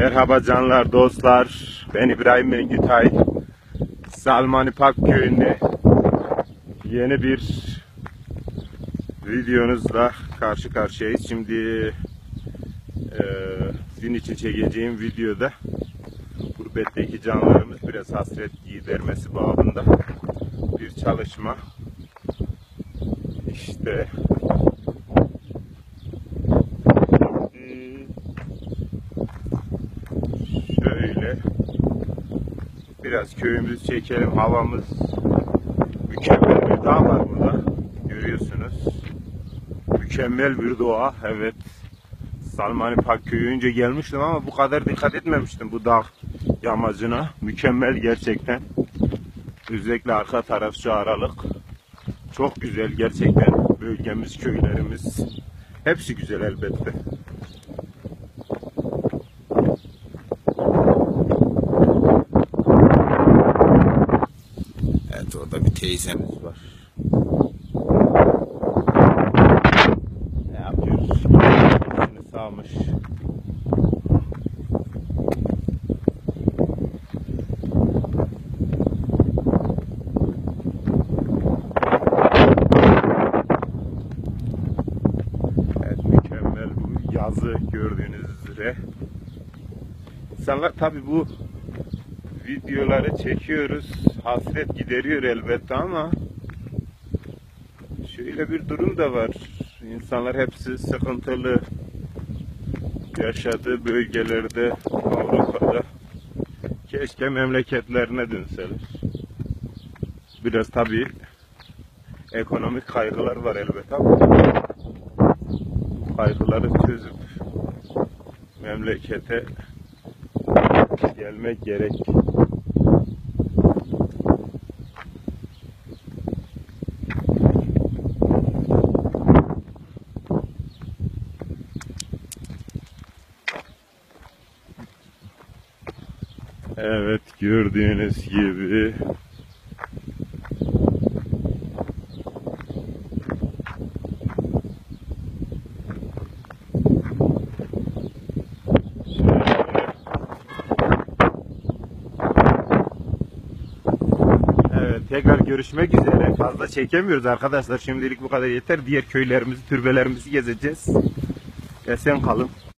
Merhaba canlar, dostlar. Ben İbrahim Mengütay. Salmani Pak köyünde yeni bir videonuzla karşı karşıyayız. Şimdi e, sizin için çekeceğim videoda gurbetteki canlarımız biraz hasret gidermesi babında bir çalışma. İşte şöyle biraz köyümüzü çekelim. Havamız mükemmel bir dağ var burada. Görüyorsunuz. Mükemmel bir doğa. Evet. Salmani Park köyü önce gelmiştim ama bu kadar dikkat etmemiştim bu dağ yamacına. Mükemmel gerçekten. Özellikle arka taraf şu aralık. Çok güzel gerçekten. Bölgemiz, köylerimiz. Hepsi güzel elbette. Orada bir teyzemiz var. Ne yapıyoruz? Kendini sağmış. Evet mükemmel bu yazı gördüğünüz üzere. İnsanlar tabi bu videoları çekiyoruz. Hasret gideriyor elbette ama şöyle bir durum da var. İnsanlar hepsi sıkıntılı yaşadığı bölgelerde Avrupa'da keşke memleketlerine dönseler. Biraz tabii ekonomik kaygılar var elbette ama bu kaygıları çözüp memlekete gelmek gerek. Evet gördüğünüz gibi Evet tekrar görüşmek üzere. Fazla çekemiyoruz arkadaşlar. Şimdilik bu kadar yeter. Diğer köylerimizi, türbelerimizi gezeceğiz. Esen kalın.